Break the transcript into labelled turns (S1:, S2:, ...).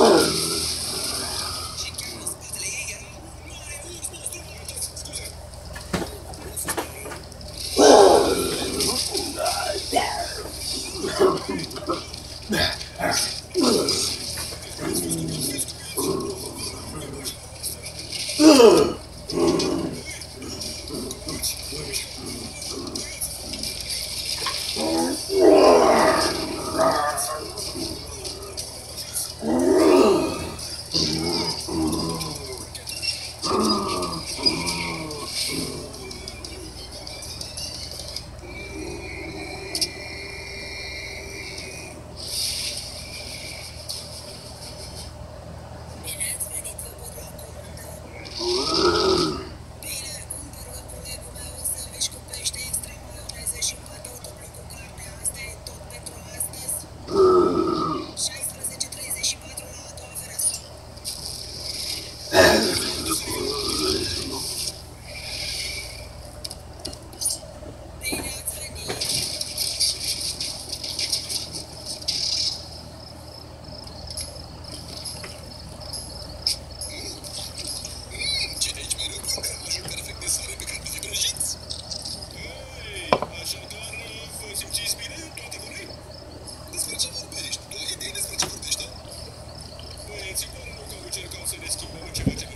S1: Oh! Ugh! simțiți bine? Toate vor Despre ce vorbești? Tu ai idei despre ce vorbești, da? Băieții, cum nu că încercau să ne schimbăm în ceva ce